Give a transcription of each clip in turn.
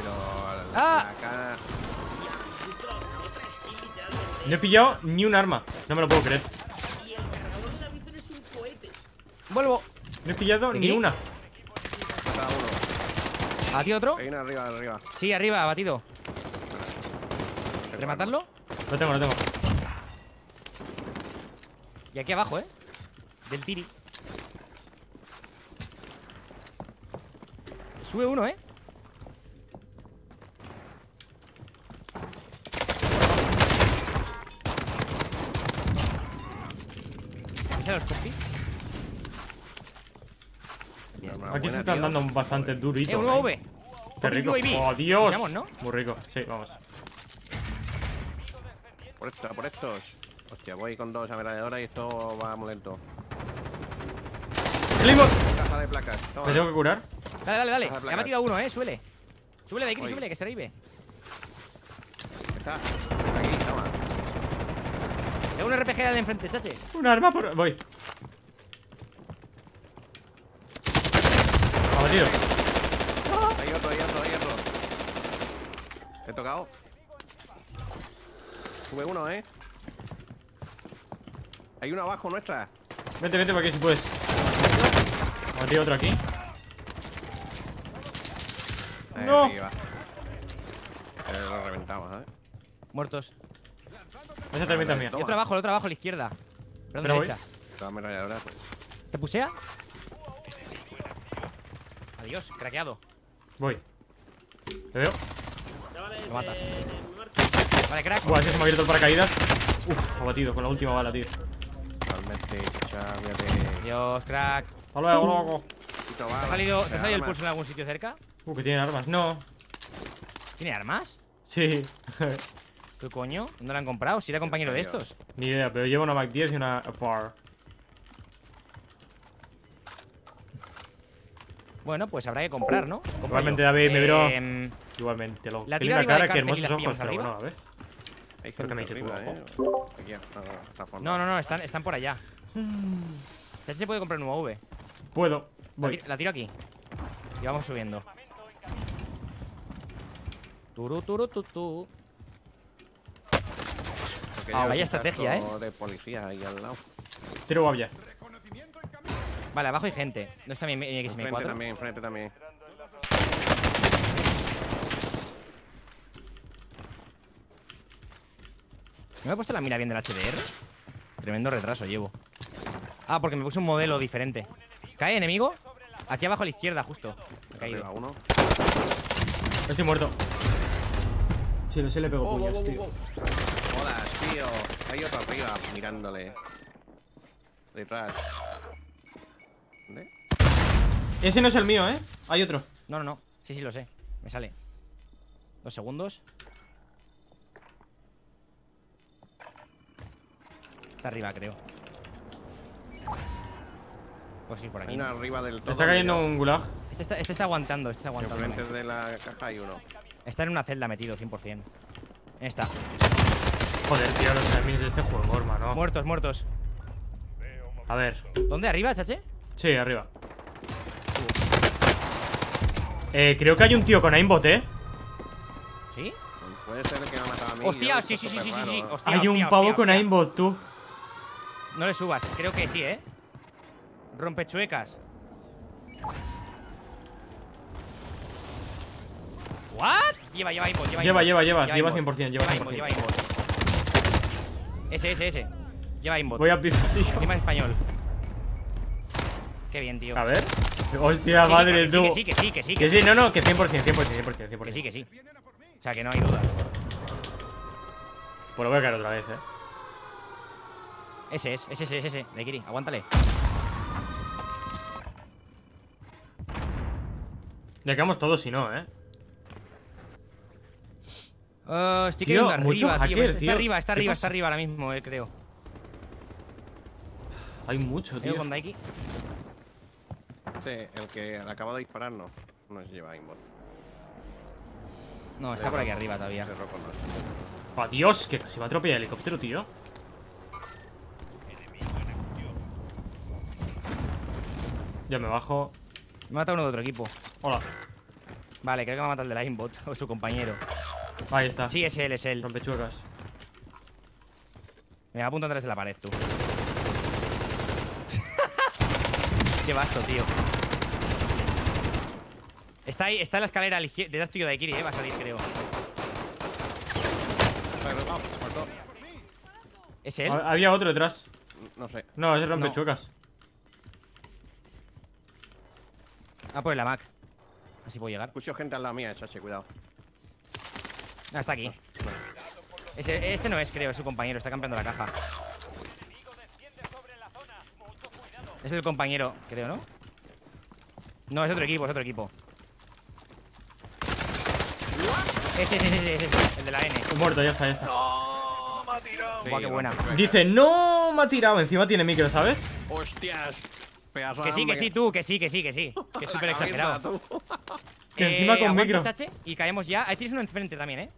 pero... ¡Ah! No he pillado ni un arma. No me lo puedo creer. Vuelvo. No he pillado ni ¿Aquí? una. ¿A ti otro? Hay uno arriba, arriba. Sí, arriba, abatido. ¿Rematarlo? Lo tengo, lo tengo. Y aquí abajo, ¿eh? Del tiri. Sube uno, ¿eh? ¿Empieza los compis? Una Aquí buena, se están dando bastante durito. ¡Eh, un UAV! Qué rico. ¡Oh, Dios! ¿no? Muy rico. Sí, vamos. Por esto, por estos. Hostia, voy con dos ametralladoras y esto va muy lento. ¡Climo! Caja de placas. Toma. ¿Me tengo que curar? Dale, dale, dale. Le ha batido a uno, ¿eh? Súbele. Súbele de aquí, súbele, que se revive. Está. Aquí, toma. Tengo un RPG al de enfrente, chache. Un arma por... Voy. Abatido. Hay otro, hay otro, hay otro. He tocado. Sube uno, eh. Hay uno abajo nuestra. Vete, vete para aquí si puedes. Abatido otro aquí. Ahí No. arriba. Eh, lo reventamos, ¿eh? Muertos. Esa también. Y Toma. otro abajo, el otro abajo a la izquierda. Perdón, Pero derecha. ¿Te pusea? Adiós, craqueado. Voy. ¿Le veo? Lo matas. Vale, crack. Buah, ese se me ha abierto el paracaídas. Uf, abatido con la última bala, tío. Totalmente, chacha, fíjate. Dios, crack. Hasta luego, loco. ¿Te ha salido, ¿te ha salido el pulso en algún sitio cerca? Uh, que tienen armas. No. ¿Tiene armas? Sí. ¿Qué coño? ¿Dónde lo han comprado? Si era compañero de estos. Ni idea, pero llevo una Mac 10 y una FAR. Bueno, pues habrá que comprar, ¿no? Compro Igualmente, yo. David, me viro- Em, Igualmente, lo La tira cara, y hermosos las ojos, pillamos pero arriba. bueno, a ver. Hay que me arriba. ¿eh? Aquí, a a. No, no, no, están, están por allá. Ya se puede comprar un UAV. Puedo. La, tiro aquí. Y vamos subiendo. Turu, turu, tu, tu. Porque Ah, ya vaya estrategia, todo de policía ahí al lado. Tiro guavia. Vale, abajo hay gente. ¿No está mi mi Enfrente XM4? también, enfrente también. ¿No me he puesto la mira bien del HDR? Tremendo retraso llevo. Ah, porque me puse un modelo diferente. ¿Cae enemigo? Aquí abajo a la izquierda, justo. Ha Arriba caído. uno. Estoy muerto. Sí, lo sé, le pego Oh, puños, oh, oh, tío. Jodas, tío. Hay otro arriba mirándole. Detrás. ¿Dónde? Ese no es el mío, ¿eh? Hay otro. No, no, no. Sí, sí, lo sé. Me sale. Dos segundos. Está arriba, creo. Pues ir por Hay aquí. uno ¿no? arriba del todo. Está cayendo un gulag. Este está, este está aguantando, este está aguantando. Enfrente de la caja hay uno. Está en una celda metido, 100%. En esta. Joder, tío, los timings de este juego, hermano. Muertos, muertos. A ver. ¿Dónde? ¿Arriba, chache? Sí, arriba. Eh, creo que hay un tío con aimbot, ¿eh? ¿Sí? Puede ser el que me ha matado a mí. Hostia, sí, sí, sí, sí, sí. Hostia, hay un pavo hostia, con hostia. aimbot, tú. No le subas, creo que sí, ¿eh? Rompechuecas. ¿What? Lleva, lleva aimbot, lleva Lleva, aimbot. lleva, lleva, lleva aimbot. 100%, lleva aimbot, 100%. lleva aimbot. Ese, ese, ese. Lleva aimbot. Voy a pisar, tío. Rima en español. Qué bien, tío. A ver. Hostia, Sí, madre, que tú. Que sí, que sí, que sí, Que sí, no, no, que 100%, 100%, 100%, 100%. Que sí, que sí. O sea, que no hay duda. Pues lo voy a caer otra vez, eh. Ese es, ese es, ese, ese. De Kiri, aguántale. Ya quedamos todos si no, eh. Ah, estoy Tío, cayendo arriba, tío. hacker, Está, tío. arriba, está ¿Qué arriba, pasa? está arriba ahora mismo, eh, creo. Hay mucho, tío. con Daiki. Sí, el que acaba de disparar no. No se lleva aimbot. No, está por aquí arriba todavía. No. Adiós, que casi me atropella el helicóptero, tío. Ya me bajo. Me mata uno de otro equipo. Hola. Vale, creo que me ha matado el de la aimbot o su compañero. Ahí está. Sí, es él, es él. Rompechuecas. Me apunto atrás de la pared, tú. Qué vasto, tío. Está ahí, está en la escalera a la izquier- detrás tuyo de Kiri, eh. Va a salir, creo. ¿Es él? Ha- Había otro detrás. No sé. No, es el rompechuecas. Ah, por la Mac. Así puedo llegar. Escucho gente al lado mía, chache, cuidado. No, está aquí. Ese- este no es, creo, es su compañero. Está campeando la caja. Es el compañero, creo, ¿no? No, es otro equipo, es otro equipo. Ese, ese, ese, ese, ese, el de la N. Muerto, ya está, ya está. ¡No! ¡Me ha tirado! Guau, qué buena. Dice, no me ha tirado. Encima tiene micro, ¿sabes? ¡Hostias! Pedazo Que sí, que sí, tú, que sí, que sí, que sí. Que es súper exagerado. Que encima con aguanta, micro. chache, y caemos ya. Ahí tienes uno enfrente también, ¿eh?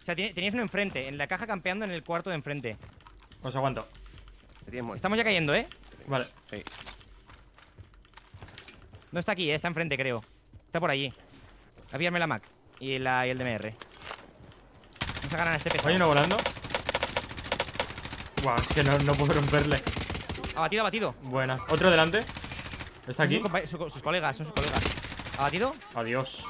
O sea, teníais uno enfrente, en la caja campeando en el cuarto de enfrente. Os aguanto. Estamos ya cayendo, ¿eh? Vale. Sí. No está aquí, ¿eh? está enfrente, creo. Está por allí. A pillarme la Mac y, la, y el DMR. Vamos a ganar a este peso. Hay uno volando. Guau, es que no, no puedo romperle. Abatido, abatido. Buena. Otro delante. Está Son aquí. Sus, colegas, son sus colegas. Abatido. Adiós.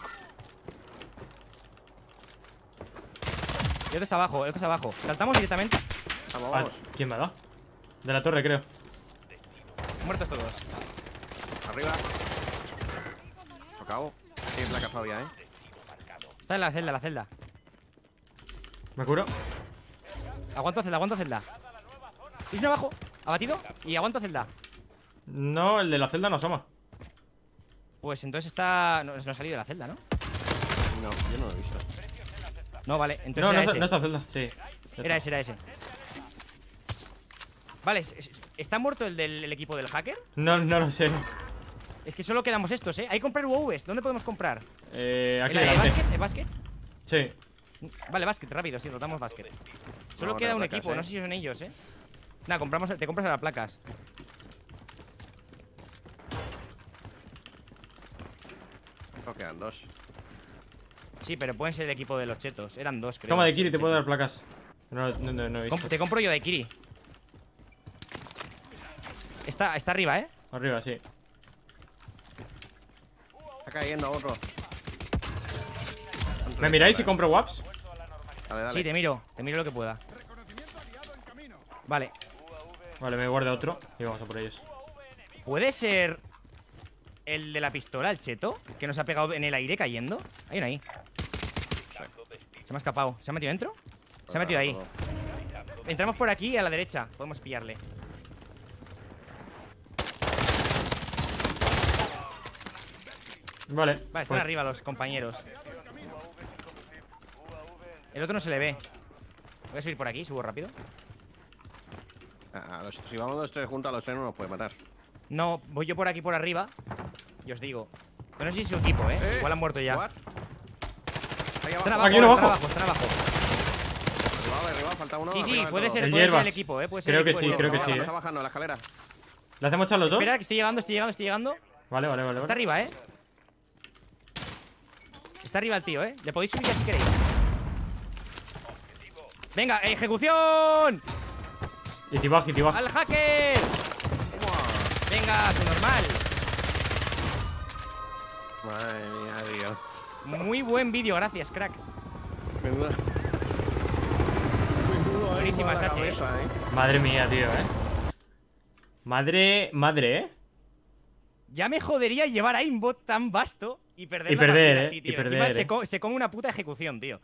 Y otro está abajo, el otro está abajo. Saltamos directamente. Vamos, vamos. ¿Quién me ha dado? De la torre, creo. Muertos todos. Arriba. Acabo. Sí, placa todavía, ¿eh? Está en la celda, la celda. ¿Me curo? Aguanto celda, aguanto celda. ¿Tienes uno abajo? Abatido. Y aguanto celda. No, el de la celda no asoma. Pues entonces está. No, no ha salido de la celda, ¿no? No, yo no lo he visto. No, vale. Entonces No, no, era está- ese. no está celda. Sí. Era ese, era ese. Vale, es- es- ¿está muerto el del el equipo del hacker? No, no lo sé. Es que solo quedamos estos, ¿eh? Hay que comprar UAVs. ¿Dónde podemos comprar? Eh, aquí ¿En la de delante. básquet? ¿En básquet? Sí. Vale, básquet, rápido, sí, rotamos básquet. Solo No, queda un placas, equipo, ¿eh? no sé si son ellos, ¿eh? Nada, compramos, te compras a las placas. Solo quedan dos. Sí, pero pueden ser el equipo de los chetos. Eran dos, creo. Toma de Kiri, te puedo dar placas. No, no, no, no he visto. Te compro yo de Kiri. Está, está arriba, ¿eh? Arriba, sí. Está cayendo otro. ¿Me miráis y compro waps? Dale, dale. Sí, te miro. Te miro lo que pueda. Vale. Vale, me guardo otro y vamos a por ellos. ¿Puede ser el de la pistola, el cheto? Que nos ha pegado en el aire cayendo. Hay uno ahí. Se me ha escapado. ¿Se ha metido dentro? Se ha metido ahí. Entramos por aquí a la derecha. Podemos pillarle. Vale. Vale, están pues- arriba los compañeros. El otro no se le ve. Voy a subir por aquí, subo rápido. Ah, los- si vamos dos tres juntos, a los tres no nos puede matar. No, voy yo por aquí por arriba. Y os digo. Pero no sé si es su equipo, ¿eh? Igual han muerto ya. Ahí Están abajo. abajo, Aquí están abajo. abajo, están abajo. Arriba, arriba, falta uno. Sí, sí, arriba puede ser, El puede ser el equipo, ¿eh? Puede ser Creo el que equipo sí, creo que sí, Está ¿eh? Está bajando la escalera. ¿Le hacemos echar los dos? Espera, que estoy llegando, estoy llegando, estoy llegando. Vale, vale, vale. Está vale. arriba, ¿eh? Está arriba el tío, ¿eh? Le podéis subir ya si queréis. Venga, ejecución. Y y. ¡Al hacker! Venga, su normal. Madre mía, Dios. Muy buen vídeo, gracias, crack. Menuda. Buenísima, cabeza, ¿eh? Madre mía, tío, eh. Madre, madre, eh. Ya me jodería llevar a aimbot tan vasto y perder Y la perder, partida eh, así, y tío. perder, Encima se, eh. se come una puta ejecución, tío.